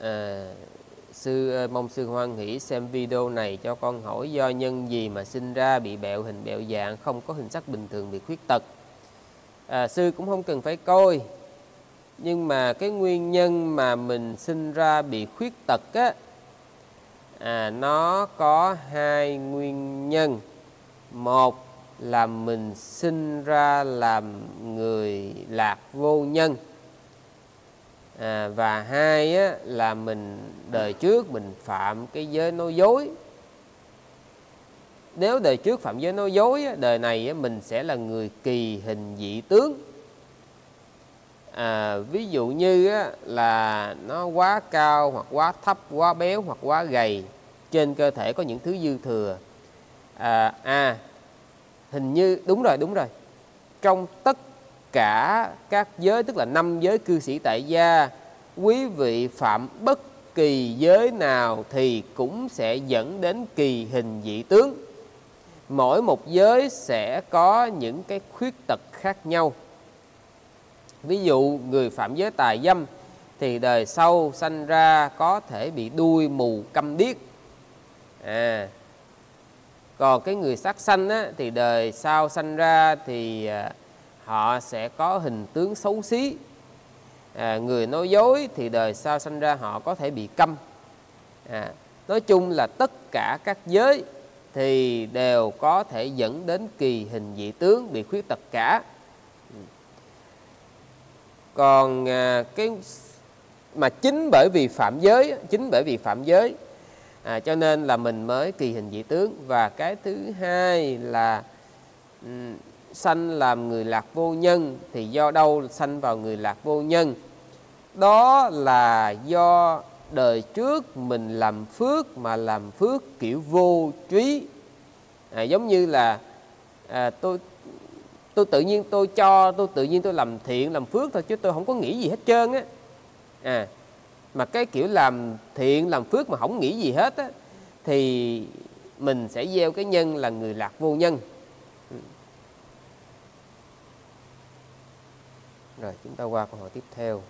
à, sư ờ, mong sư hoan hỷ xem video này cho con hỏi do nhân gì mà sinh ra bị bẹo hình bẹo dạng không có hình sắc bình thường bị khuyết tật. À, sư cũng không cần phải coi nhưng mà cái nguyên nhân mà mình sinh ra bị khuyết tật á à, nó có hai nguyên nhân. Một là mình sinh ra làm người lạc vô nhân à, và hai á, là mình đời trước mình phạm cái giới nói dối. Nếu đời trước phạm giới nói dối á, đời này á, mình sẽ là người kỳ hình dị tướng. À, ví dụ như á, là nó quá cao hoặc quá thấp quá béo hoặc quá gầy trên cơ thể có những thứ dư thừa. À, à hình như đúng rồi đúng rồi. Trong tất cả các giới tức là năm giới cư sĩ tại gia quý vị phạm bất kỳ giới nào thì cũng sẽ dẫn đến kỳ hình dị tướng. Mỗi một giới sẽ có những cái khuyết tật khác nhau. Ví dụ người phạm giới tài dâm thì đời sau sanh ra có thể bị đuôi mù câm điếc. À còn cái người sát sanh á, thì đời sau sanh ra thì à, họ sẽ có hình tướng xấu xí. À, người nói dối thì đời sau sanh ra họ có thể bị câm. À, nói chung là tất cả các giới thì đều có thể dẫn đến kỳ hình dị tướng bị khuyết tật cả. Còn à, cái mà chính bởi vì phạm giới chính bởi vì phạm giới à, cho nên là mình mới kỳ hình dị tướng. Và cái thứ hai là um, sanh làm người lạc vô nhân thì do đâu sanh vào người lạc vô nhân? Đó là do đời trước mình làm phước mà làm phước kiểu vô trí. À, giống như là à, tôi tôi tự nhiên tôi cho tôi tự nhiên tôi làm thiện làm phước thôi chứ tôi không có nghĩ gì hết trơn á. À mà cái kiểu làm thiện làm phước mà không nghĩ gì hết á thì mình sẽ gieo cái nhân là người lạc vô nhân. Rồi chúng ta qua câu hỏi tiếp theo.